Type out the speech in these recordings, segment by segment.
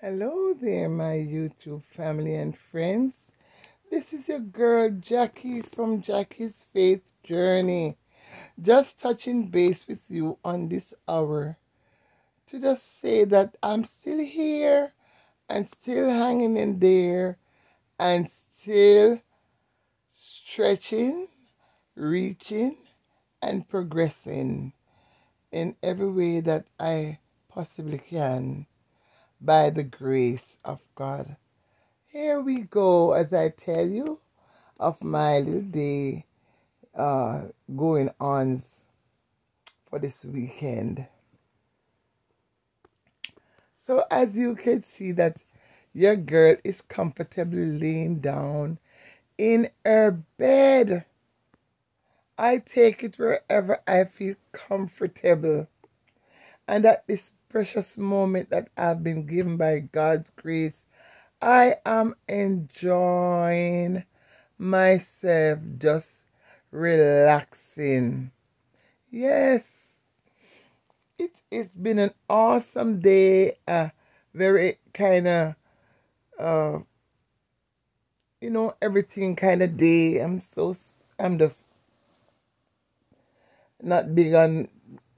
Hello there, my YouTube family and friends. This is your girl Jackie from Jackie's Faith Journey. Just touching base with you on this hour to just say that I'm still here and still hanging in there and still stretching, reaching, and progressing in every way that I possibly can by the grace of God. Here we go, as I tell you of my little day uh, going on for this weekend. So as you can see that your girl is comfortably laying down in her bed. I take it wherever I feel comfortable. And at this precious moment that I've been given by God's grace, I am enjoying myself, just relaxing. Yes, it, it's been an awesome day, a very kind of, uh, you know, everything kind of day. I'm so, I'm just not big on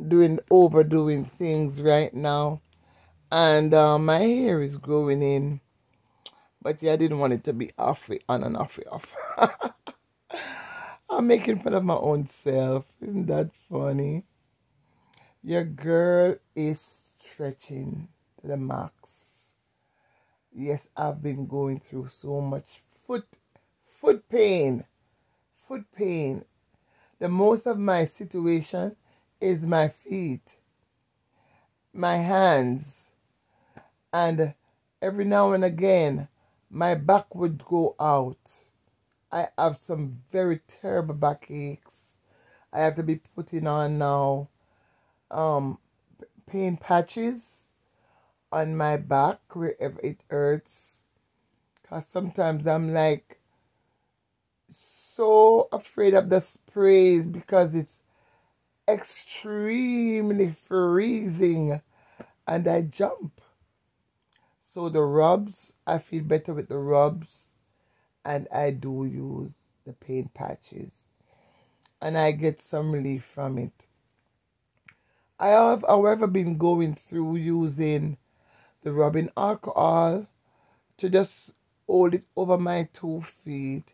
doing overdoing things right now. And uh, my hair is growing in. But yeah, I didn't want it to be off on and off off. I'm making fun of my own self. Isn't that funny? Your girl is stretching to the max. Yes, I've been going through so much foot foot pain. Foot pain. The most of my situation is my feet, my hands, and every now and again my back would go out. I have some very terrible backaches. I have to be putting on now um pain patches on my back wherever it hurts. Cause sometimes I'm like so afraid of the sprays because it's extremely freezing and I jump. So the rubs, I feel better with the rubs and I do use the pain patches and I get some relief from it. I have, however, been going through using the rubbing alcohol to just hold it over my two feet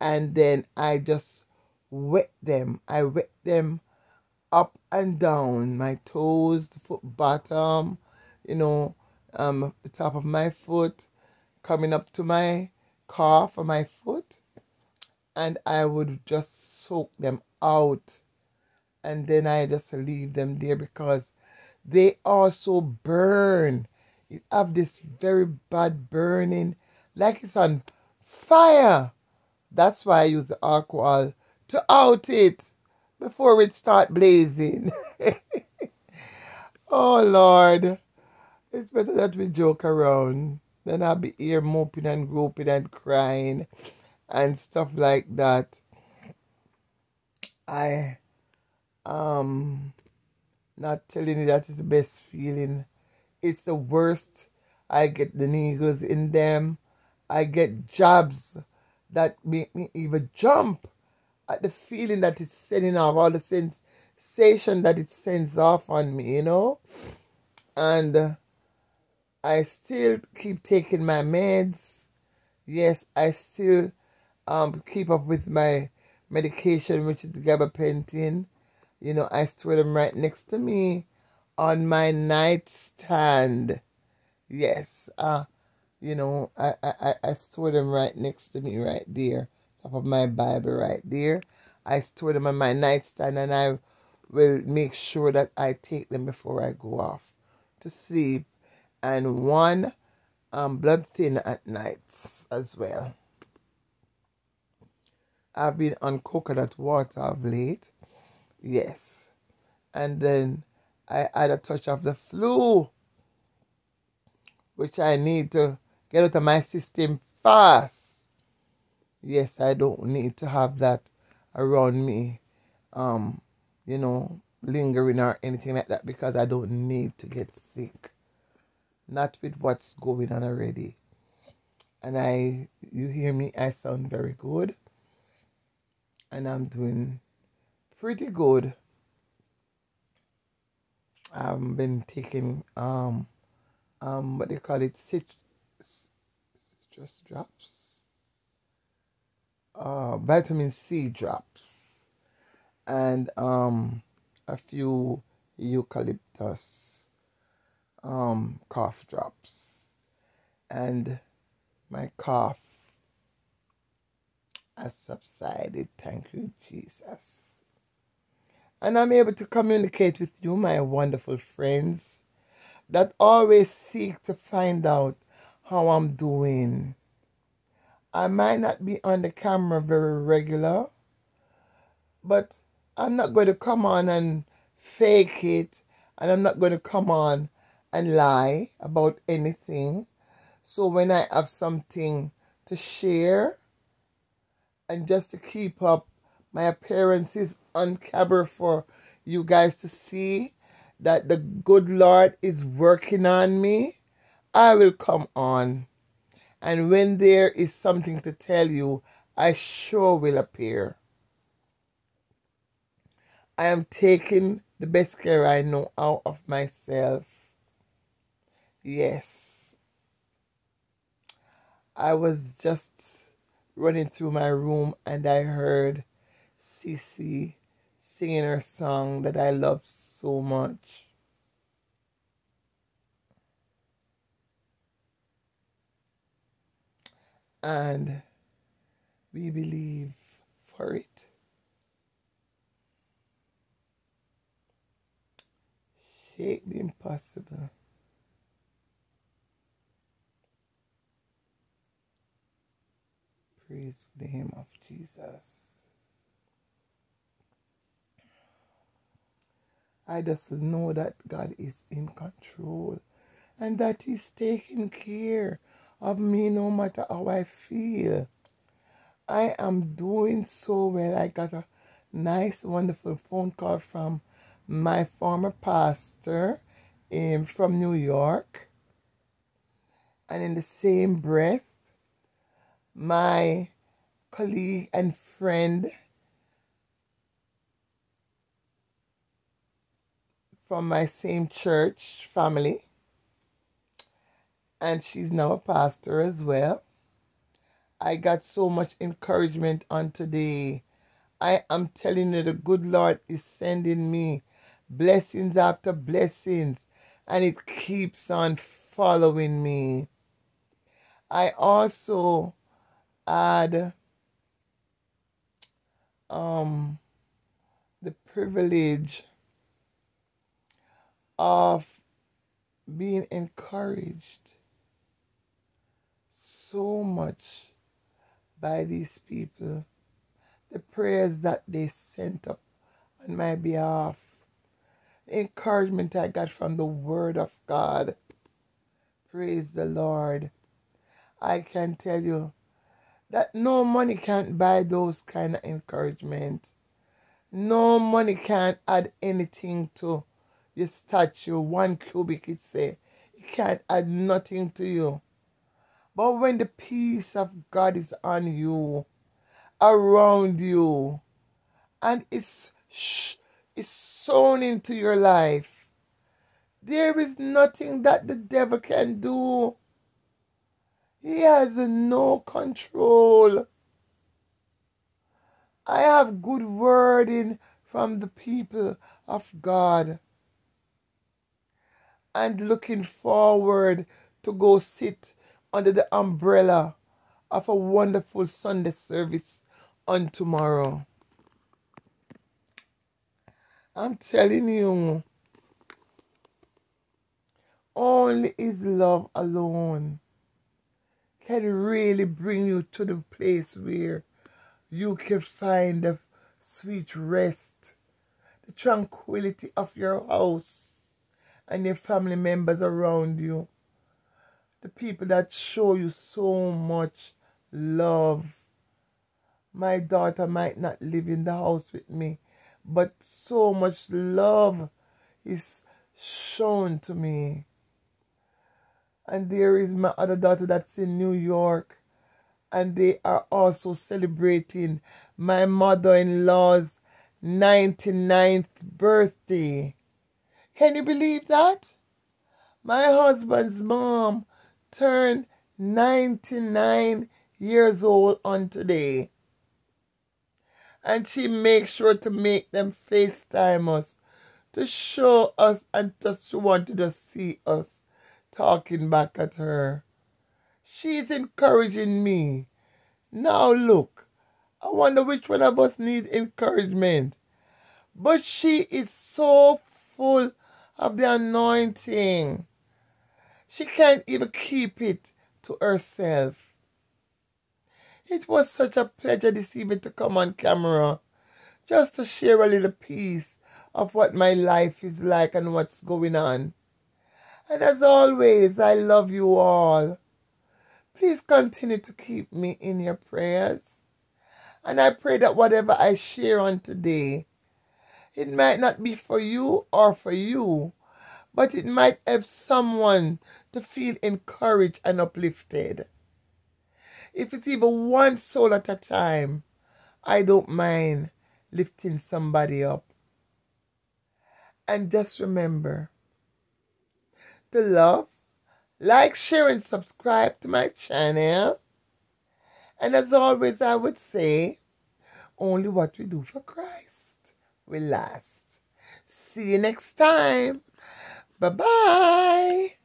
and then I just wet them. I wet them up and down my toes, the foot bottom, you know, um, the top of my foot, coming up to my calf or my foot, and I would just soak them out, and then I just leave them there because they also burn. You have this very bad burning, like it's on fire. That's why I use the alcohol to out it before it start blazing. oh Lord. It's better that we joke around than I'll be here moping and groping and crying and stuff like that. I um not telling you that is the best feeling. It's the worst. I get the needles in them. I get jabs that make me even jump at the feeling that it's sending off, all the sensation that it sends off on me, you know. And uh, I still keep taking my meds. Yes, I still um keep up with my medication, which is gabapentin. You know, I store them right next to me on my nightstand. Yes, uh, you know, I, I, I store them right next to me right there of my Bible right there. I store them on my nightstand and I will make sure that I take them before I go off to sleep. And one um, blood thinner at nights as well. I've been on coconut water of late. Yes. And then I add a touch of the flu, which I need to get out of my system fast yes, I don't need to have that around me, um, you know, lingering or anything like that because I don't need to get sick. not with what's going on already. And I, you hear me, I sound very good. And I'm doing pretty good. I've been taking, um, um, what they call it, cit- citrus drops. Uh, vitamin C drops. And, um, a few eucalyptus um, cough drops. And my cough has subsided. Thank you, Jesus. And I'm able to communicate with you, my wonderful friends, that always seek to find out how I'm doing. I might not be on the camera very regular, but I'm not going to come on and fake it, and I'm not going to come on and lie about anything. So when I have something to share, and just to keep up my appearances on camera for you guys to see that the good Lord is working on me, I will come on. And when there is something to tell you, I sure will appear. I am taking the best care I know out of myself. Yes. I was just running through my room and I heard Cece singing her song that I love so much. And we believe for it. shake the impossible. Praise the name of Jesus. I just know that God is in control and that He's taking care of me no matter how I feel. I am doing so well. I got a nice, wonderful phone call from my former pastor um, from New York. And in the same breath, my colleague and friend from my same church family. And she's now a pastor as well. I got so much encouragement on today. I am telling you, the good Lord is sending me blessings after blessings, and it keeps on following me. I also had um, the privilege of being encouraged so much by these people. The prayers that they sent up on my behalf The encouragement I got from the Word of God. Praise the Lord. I can tell you that no money can't buy those kind of encouragement. No money can't add anything to your statue. One cubic, it say. It can't add nothing to you. But when the peace of God is on you, around you, and it's is sown into your life. There is nothing that the devil can do. He has no control. I have good wording from the people of God. And looking forward to go sit under the umbrella of a wonderful Sunday service on tomorrow. I'm telling you, only His love alone can really bring you to the place where you can find the sweet rest, the tranquility of your house and your family members around you, the people that show you so much love. My daughter might not live in the house with me, but so much love is shown to me. And there is my other daughter that's in New York. And they are also celebrating my mother in law's 99th birthday. Can you believe that? My husband's mom turned 99 years old on today. And she makes sure to make them FaceTime us to show us and just wanted to see us talking back at her. She's encouraging me. Now look, I wonder which one of us needs encouragement. But she is so full of the anointing. She can't even keep it to herself. It was such a pleasure this evening to come on camera just to share a little piece of what my life is like and what's going on. And as always, I love you all. Please continue to keep me in your prayers. And I pray that whatever I share on today, it might not be for you or for you, but it might help someone to feel encouraged and uplifted. If it's even one soul at a time, I don't mind lifting somebody up. And just remember to love, like, share, and subscribe to my channel. And as always, I would say, only what we do for Christ will last. See you next time. Bye bye.